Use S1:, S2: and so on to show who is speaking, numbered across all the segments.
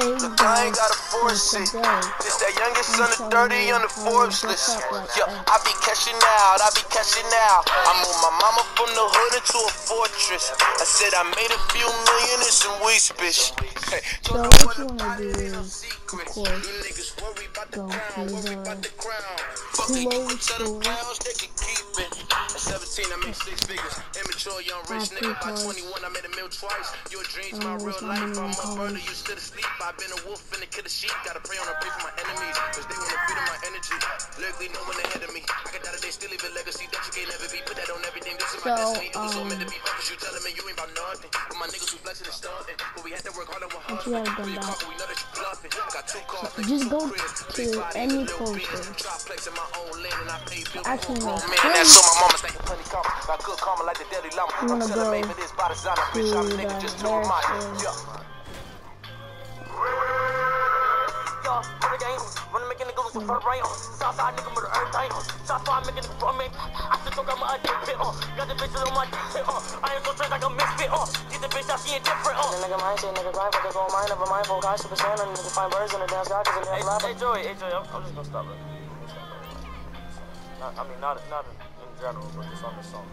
S1: Look, I ain't gotta force it. Just that youngest son of 30 on the Forbes list. Yeah, I be cashing out, I be cashing out. I moved my mama from the hood into a fortress. I said I made a few million in some weeks, bitch. Hey,
S2: So what you wanna do is, of course, go to the clothes store.
S1: At 17, I made six figures. Immature, young, rich nigga. By 21, I made a meal twice. Your dreams, my real life. I'm a murder, you still asleep. I've been a wolf in the killer sheep. Gotta pray on a pray for my enemies. Cause they wanna feed on my energy. Lyrically, no one ahead of me. I can die today, still leave a legacy that you can't never be. Put that on everything. This is my
S2: So,
S1: destiny. It was all
S2: um,
S1: meant to be. Cause you telling me you ain't about nothing. But my niggas who flexing and stunting. But we had to work hard and we're
S2: What you
S1: hustling. We
S2: that?
S1: caught, we know that you bluffing. Got two cars.
S2: Just go to any
S1: little bitch.
S2: poster.
S1: Triplex in my own lane and I pay bills.
S2: Actually, no.
S1: Man, that's so my mama staying plenty calm. Got good karma like the Dalai Lama.
S2: You wanna
S1: I'm telling
S2: go
S1: me, but this by designer, bitch. I'm a
S2: to
S1: nigga
S2: the
S1: just to remind
S2: hair
S1: you. Yeah. y'all. Every game, wanna make a nigga lose for the rain. Southside nigga murder everything. Southside making nigga from me. I still talk about my dick uh. Got the bitches on my dick uh. I ain't so trash like a misfit uh. Get the bitch out, she ain't different uh.
S3: Nigga mind shit, nigga grind, but they gon' mind over mindful. God, super sand, and nigga find birds in the damn sky, cause they
S1: Hey, hey, Joey, hey, Joey, I'm, I'm just gonna stop it. Not, I mean, not, not in, in general, but just on the song.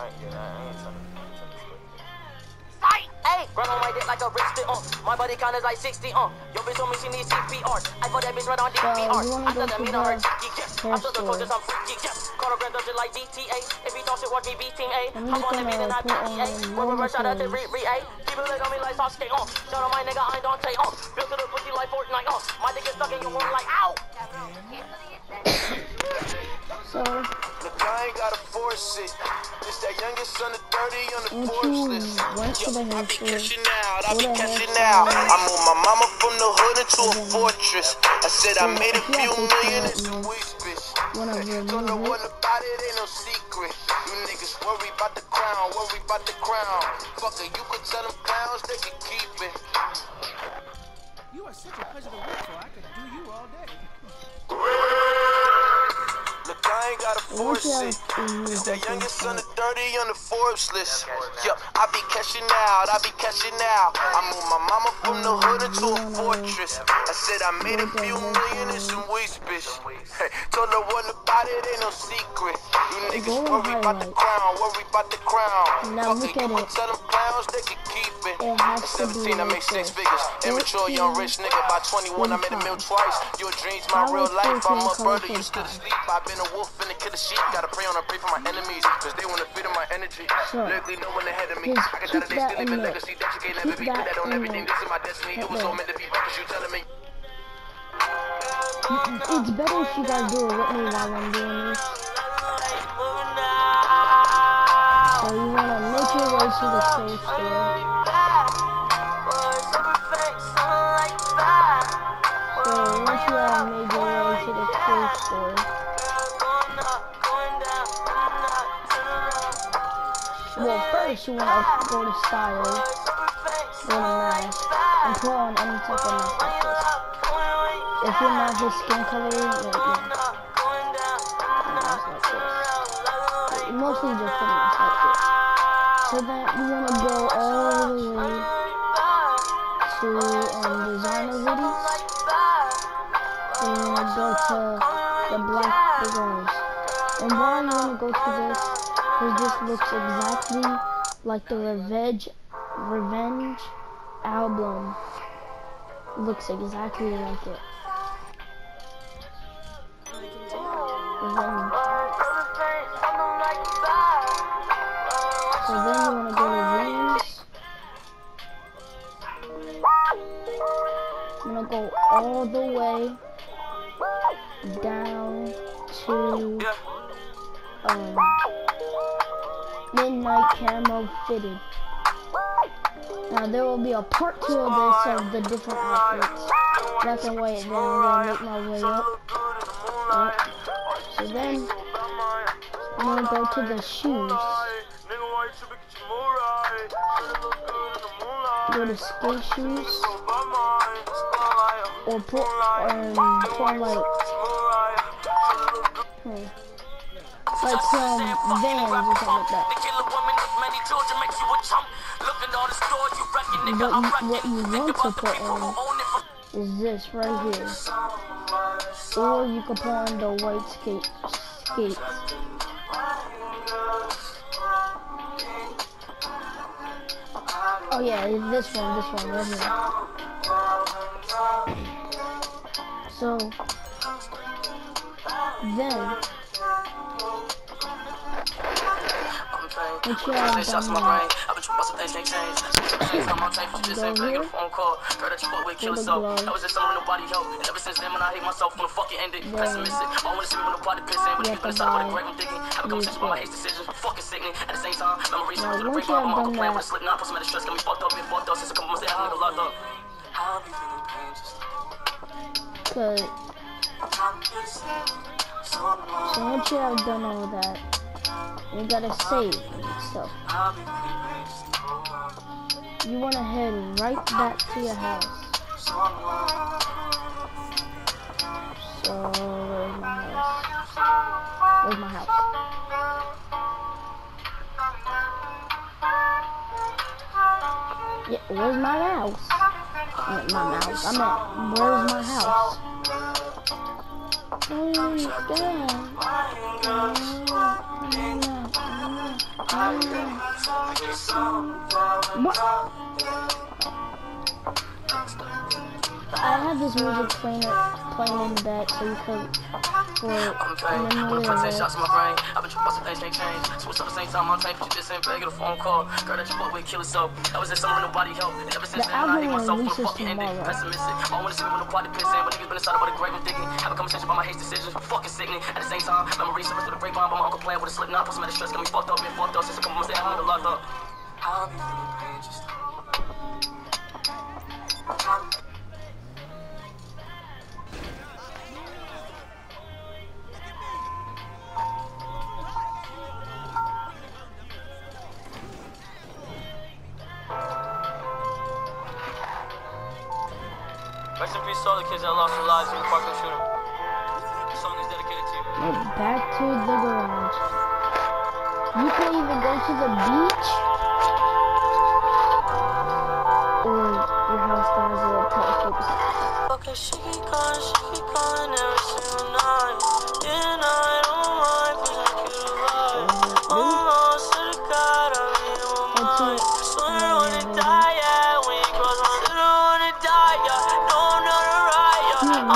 S1: I ain't, yeah, I ain't trying to.
S3: Hey, on my dick like a wrist uh. My body count is like 60, uh. Your bitch told me she needs CPR. I put that bitch right on DPR.
S2: you
S3: I said that mean on her cheeky, yes. I'm still the coaches, I'm freaky, yes. Call her grand just like GTA. If he don't shit, watch me beat team A.
S2: I'm
S3: on the beat and I
S2: on
S3: Rubber rush out at the re re A. People look on me like Sasuke, uh. Shout out my nigga, I Dante, uh. Built to the pussy like Fortnite, uh. My dick is stuck in your wound
S1: It's that youngest son of 30 on the Forbes
S2: you
S1: list.
S2: the
S1: I
S2: hair
S1: be
S2: store,
S1: out, I be
S2: to hair
S1: cashing
S2: store,
S1: out. I moved my mama from the hood into a fortress. I said I made a few million in
S2: put
S1: some
S2: in
S1: weeks, bitch.
S2: one of your
S1: Don't know what about it, ain't no secret. You niggas worry about the crown, worry about the crown. Fuck it, you could tell them clowns they can keep it.
S4: You are such a pleasure to work for. I could do you all day.
S1: Look, I ain't gotta
S2: Once
S1: force it. It's that youngest son of 30 on the Forbes list. Yup, I be cashing out, I be cashing out. I moved my mama from the hood um, into a fortress. I said I made a few million in some weeks, bitch. Hey, told her one about it, ain't no secret. You niggas
S2: Go and
S1: worry about the
S2: highlight.
S1: crown, worry about the crown.
S2: Now
S1: Fuck
S2: look
S1: it, you
S2: at
S1: could
S2: it.
S1: tell them clowns they can keep it.
S2: It has
S1: At
S2: to be
S1: 17, I
S2: like
S1: made six
S2: this.
S1: figures. Immature, young, rich nigga. By 21, I made a meal twice. Your dreams, my
S2: How
S1: real life. I'm
S2: 14
S1: a brother, you still asleep. I've been a wolf in the killer sheep. Gotta pray on a pray for my enemies. Cause they wanna feed on my energy.
S2: So,
S1: Lyrically, no one ahead of me. I can
S2: keep
S1: die today,
S2: that
S1: still
S2: in
S1: a legacy that you can't never be. Put
S2: that
S1: on everything. This is my destiny. It was all meant to be. Cause you telling me.
S2: It's better if you guys do it with me while I'm doing this. So you wanna make your way to the clothes store. So once you have made your way to the clothes store, first you wanna go to style, go to mask, and put on any type of mask like this. If your mask is skin color, then yeah, like this. Mostly just put mask like this. So then you wanna go all the way to um, designer hoodies. So you wanna go to the black beginners. And why you wanna go to this? Because this looks exactly like the Revenge Revenge album. Looks exactly like it. Revenge. So then you wanna go to jeans. I'm gonna go all the way down to um, midnight camo fitted. Now there will be a part two of this of the different outfits. Black and white. Then I'm gonna make my way up. Right. So then I'm gonna go to the shoes. Go to skate shoes or put um put like hmm, like some vans or something like that. But what you want to put on is this right here. Or you can put on the white skate skates. Oh yeah, this one, this one, right here. So then
S3: What
S2: you
S3: Shots
S2: done
S3: my brain. I've been tripping about some things can't change. Things on my tape, just ain't
S2: Go
S3: a phone call. Girl that you fuck with, kill
S2: Go to
S3: herself.
S2: gloves.
S3: That was just something nobody helped. And ever since then, man, I hate myself when the fucking ended.
S2: Then
S3: Pessimistic. I wanna see me when nobody pissing. But
S2: you
S3: if
S2: have
S3: you
S2: to
S3: inside with a grave, I'm digging. Have a conversation
S2: these
S3: my hate decisions. Fucking sickening. At the same time, memories
S2: Now,
S3: the
S2: once
S3: break
S2: you have
S3: my uncle
S2: done
S3: playing with a slip knot. Put some of the stress, got me fucked up, been fucked up since a couple months after nigga locked up.
S2: Cause so once you have done all that, you gotta save stuff. You wanna head right back to your house. So where's my house? Where's my house? Yeah, where's my house? My house. I meant, where's my house? Oh, What? I have this music playing playing in the back so you could for
S3: I'm pain.
S2: memory
S3: Wanna
S2: of it.
S3: shots in my brain. I've been tripping about some things change. So it's at the same time, I'm trained, but you just ain't begging a phone call. Girl that you fuck with, kill herself. That was just something nobody helped. And ever since
S2: The
S3: then, I hate myself when the fucking ended.
S2: tomorrow.
S3: Pessimistic. I wanna see me when nobody pissing. But niggas been inside about a grave, I'm digging. Have a conversation about my hate decisions. Fucking sickening. At the same time, memories surface with a grapevine. But my uncle playing with a slip knot. Put some of the stress, got me fucked up, been fucked up since a couple months after nigga locked up. Rest in peace to all the kids that lost their lives in the Parkland shooting. This song is dedicated to you.
S2: Back to the garage. You can even go to the beach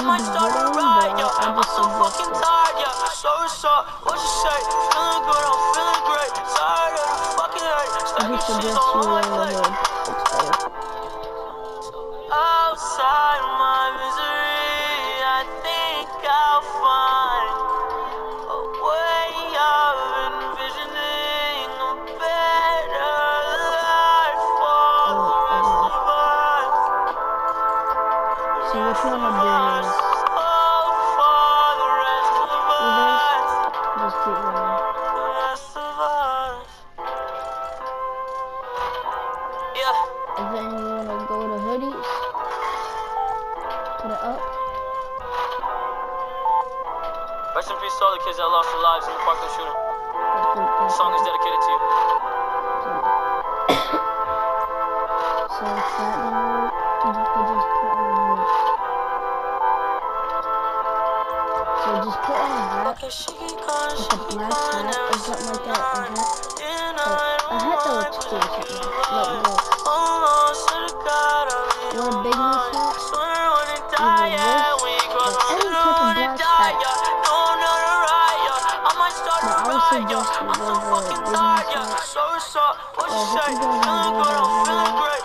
S3: might start
S2: to
S3: yeah.
S2: I
S3: I'm
S2: just
S3: so fucking tired, yeah. So what's up? What you say? Feeling good, I'm feeling great. Tired of the fucking hate.
S2: I
S3: Stacking
S2: just
S3: shit on my plate. Their lives in the Parkland shooting.
S2: That's
S3: song is dedicated to you.
S2: So that didn't you could just put on a. So just put on a hat,
S3: Okay, she keep calling,
S2: like a black hat or something like that. A hat. A hat that looks cool or something. Oh, hope you guys enjoyed Yeah,